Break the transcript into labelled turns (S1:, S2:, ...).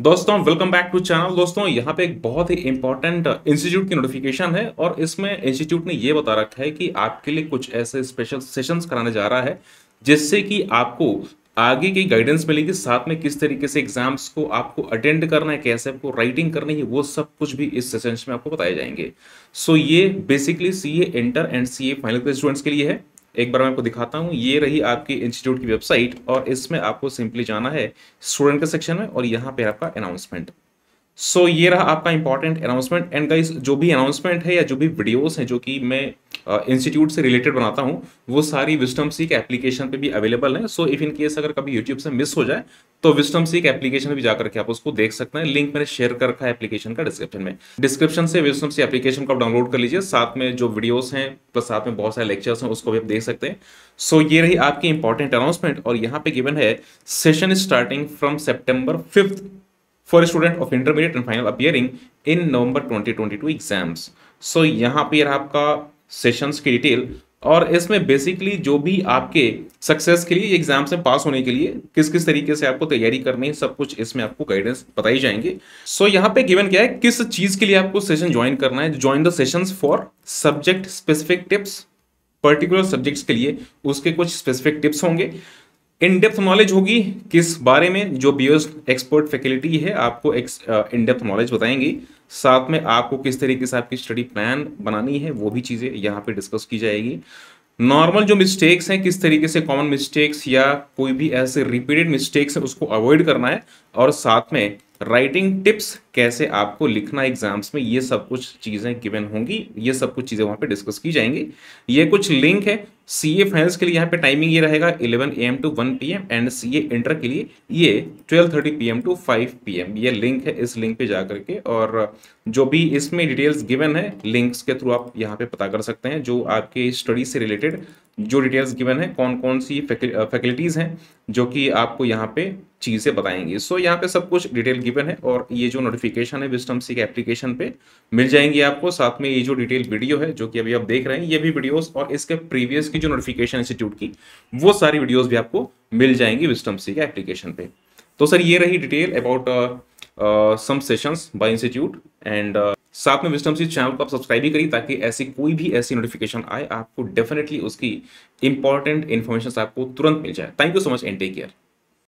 S1: दोस्तों welcome back to channel दोस्तों यहाँ पे एक बहुत ही इंपॉर्टेंट इंस्टीट्यूट की नोटिफिकेशन है और इसमें इंस्टीट्यूट ने ये बता रखा है कि आपके लिए कुछ ऐसे स्पेशल सेशंस कराने जा रहा है जिससे कि आपको आगे की गाइडेंस मिलेगी साथ में किस तरीके से एग्ज़ाम्स को आपको अटेंड करना है कैसे आपको राइटिंग करनी है वो सब कुछ भी इस सेशंस में आपको बताए जाएँगे। सो so, ये basically C A inter and C A final students के लिए है। एक बार मैं आपको दिखाता हूँ ये रही आपकी इंस्टीट्यूट की वेबसाइट और इसमें आपको सिंपली जाना है स्टूडेंट के सेक्शन में और यहाँ पे आपका अनाउंसमेंट सो so, ये रहा आपका इंपॉर्टेंट अनाउंसमेंट एंड गाइस जो भी अनाउंसमेंट है या जो भी वीडियोस हैं जो कि मैं इंस्टीट्यूट से रिलेटेड बनाता हूँ, वो सारी विस्टम सीक एप्लीकेशन पे भी अवेलेबल है। सो इफ़ इन केस अगर कभी यूट्यूब से मिस हो जाए तो विस्टम सीक एप्लीकेशन भी जाकर के आप उसको देख सकते हैं। लिंक मैंने शेयर कर रखा है एप्लीकेशन का डिस्क्रिप्शन में। डिस्क्रिप्शन से विस्टम सी एप्लीकेशन को डाउनलोड कर लीजिए। साथ में जो वीडियोस हैं प्लस साथ में बहुत सारे लेक्चर्स हैं, उसको भी आप देख सकते हैं। सो ये रही आपकी इंपॉर्टेंट अनाउंसमेंट और यहाँ पे गिवन है session starting from September fifth for student of intermediate and final appearing in November 2022 exams so यहाँ पे आपका सेशंस की डिटेल और इसमें बेसिकली जो भी आपके सक्सेस के लिए एग्ज़ाम से पास होने के लिए किस किस तरीके से आपको तैयारी करनी है सब कुछ इसमें आपको गाइडेंस बताई जाएँगे। सो so, यहाँ पे गिवन क्या है किस चीज़ के लिए आपको सेशन ज्वाइन करना है? Join the session for subject specific tips particular subjects के लिए उसके कुछ स्पेसिफिक टिप्स होंगे। इन डेप्थ नॉलेज होगी किस बारे में, जो बीएस एक्सपर्ट फैकल्टी है, आपको इन डेप्थ नॉलेज बताएँगी। साथ में आपको किस तरीके से आपकी स्टडी प्लान बनानी है, वो भी चीज़ें यहाँ पे डिस्कस की जाएगी। नॉर्मल जो मिस्टेक्स हैं, किस तरीके से कॉमन मिस्टेक्स या कोई भी ऐसे रिपीटेड मिस्टेक्स है, उसको अवॉइड करना है। और साथ में राइटिंग टिप्स कैसे आपको लिखना एग्ज़ाम्स में, ये सब कुछ चीज़ें गिवन होंगी, ये सब कुछ चीज़ें वहाँ पे डिस्कस की जाएँगी। ये कुछ लिंक है सी ए फाइनल्स के लिए यहाँ पे टाइमिंग ये रहेगा 11 A M to 1 P M and C A inter के लिए ये 12:30 P M to 5 P M ये लिंक है, इस लिंक पे जा करके और जो भी इसमें डिटेल्स गिवन है लिंक्स के थ्रू आप यहाँ पे पता कर सकते हैं, जो आपके स्टडी से रिलेटेड जो डिटेल्स गिवन है कौन कौन सी फैकल्टीज़ हैं जो कि आपको यहाँ पे चीज़ें बताएँगी। सो so, यहाँ पे सब कुछ डिटेल गिवन है और ये जो नोटिफिकेशन है विस्टम सी के एप्लीकेशन पे मिल जाएँगी आपको। साथ में ये जो डिटेल वीडियो है जो कि अभी आप देख रहे हैं ये भी वीडियोस और इसके प्रीवियस की जो नोटिफिकेशन इंस्टीट्यूट की वो सारी वीडियोस भी आपको मिल जाएँगी विस्टम सी के एप्लीकेशन पे। तो सर ये रही detail about some sessions by institute and साथ में विस्टम सी चैनल को आप सब्सक्राइब भी करिए ताकि ऐसी कोई भी ऐसी नोटिफिकेशन आए, आपको डेफिनेटली उसकी इंपॉर्टेंट इन्फॉर्मेशन आपको तुरंत मिल जाए। Thank you so much and take care